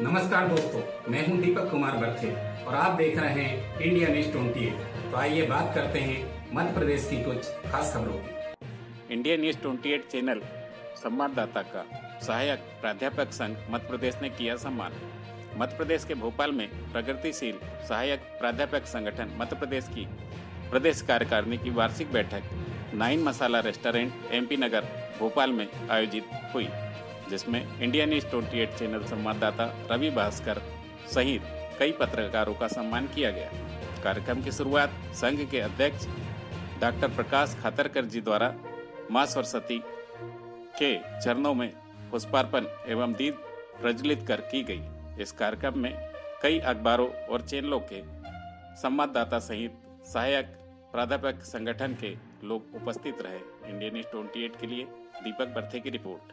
नमस्कार दोस्तों, मैं हूँ दीपक कुमार बर्थे और आप देख रहे हैं इंडिया न्यूज़ ट्वेंटी तो आइए बात करते हैं मध्य प्रदेश की कुछ खास खबरों की। इंडिया न्यूज़ 28 चैनल संवाददाता का सहायक प्राध्यापक संघ मध्य प्रदेश ने किया सम्मान। मध्य प्रदेश के भोपाल में प्रगतिशील सहायक प्राध्यापक संगठन मध्य प्रदेश की प्रदेश कार्यकारिणी की वार्षिक बैठक, nine masala restaurant MP Nagar, Bhopal में आयोजित हुई। जिसमें इंडिया न्यूज़ 28 चैनल संवाददाता रवि भास्कर सहित कई पत्रकारों का सम्मान किया गया। कार्यक्रम की शुरुआत संघ के अध्यक्ष डॉक्टर प्रकाश खातरकर जी द्वारा माँ सरस्वती के चरणों में पुष्पार्पण एवं दीप प्रज्वलित कर की गई। इस कार्यक्रम में कई अखबारों और चैनलों के संवाददाता सहित सहायक प्राध्यापक संगठन के लोग उपस्थित रहे। इंडिया न्यूज़ 28 के लिए दीपक बर्थे की रिपोर्ट।